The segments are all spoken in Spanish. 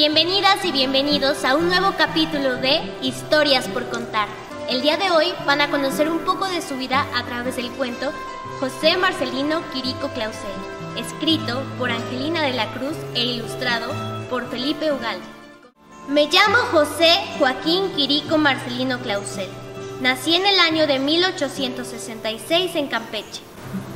Bienvenidas y bienvenidos a un nuevo capítulo de Historias por contar. El día de hoy van a conocer un poco de su vida a través del cuento José Marcelino Quirico Clausel, escrito por Angelina de la Cruz e ilustrado por Felipe Ugalde. Me llamo José Joaquín Quirico Marcelino Clausel. Nací en el año de 1866 en Campeche,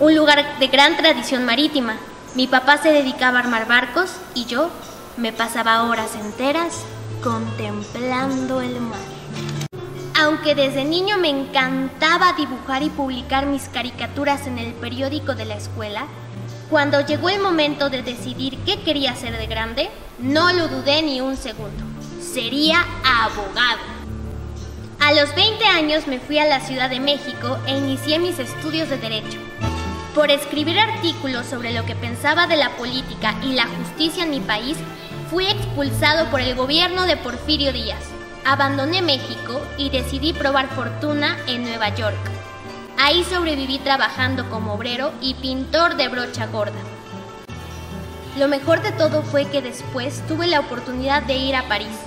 un lugar de gran tradición marítima. Mi papá se dedicaba a armar barcos y yo me pasaba horas enteras contemplando el mar. Aunque desde niño me encantaba dibujar y publicar mis caricaturas en el periódico de la escuela, cuando llegó el momento de decidir qué quería hacer de grande, no lo dudé ni un segundo. Sería abogado. A los 20 años me fui a la Ciudad de México e inicié mis estudios de Derecho. Por escribir artículos sobre lo que pensaba de la política y la justicia en mi país, fui expulsado por el gobierno de Porfirio Díaz. Abandoné México y decidí probar fortuna en Nueva York. Ahí sobreviví trabajando como obrero y pintor de brocha gorda. Lo mejor de todo fue que después tuve la oportunidad de ir a París.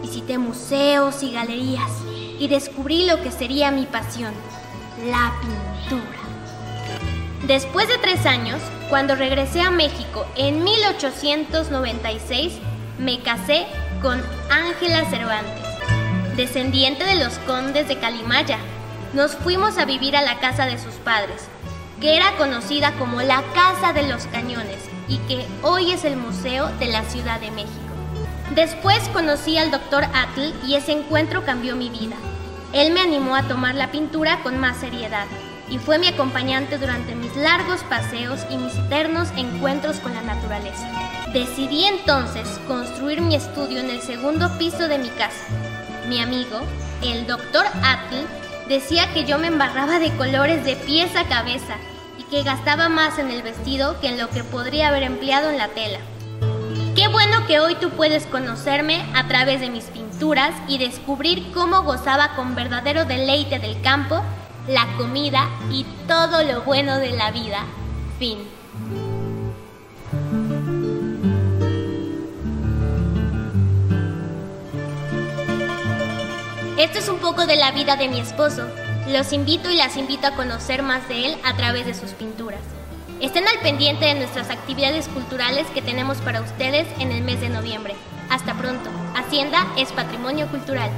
Visité museos y galerías y descubrí lo que sería mi pasión, la pintura. Después de tres años, cuando regresé a México en 1896, me casé con Ángela Cervantes, descendiente de los condes de Calimaya. Nos fuimos a vivir a la casa de sus padres, que era conocida como la Casa de los Cañones y que hoy es el Museo de la Ciudad de México. Después conocí al doctor Atl y ese encuentro cambió mi vida. Él me animó a tomar la pintura con más seriedad y fue mi acompañante durante mis largos paseos y mis eternos encuentros con la naturaleza. Decidí entonces construir mi estudio en el segundo piso de mi casa. Mi amigo, el doctor Atl, decía que yo me embarraba de colores de pies a cabeza y que gastaba más en el vestido que en lo que podría haber empleado en la tela. Qué bueno que hoy tú puedes conocerme a través de mis pinturas y descubrir cómo gozaba con verdadero deleite del campo la comida y todo lo bueno de la vida. Fin. Esto es un poco de la vida de mi esposo. Los invito y las invito a conocer más de él a través de sus pinturas. Estén al pendiente de nuestras actividades culturales que tenemos para ustedes en el mes de noviembre. Hasta pronto. Hacienda es patrimonio cultural.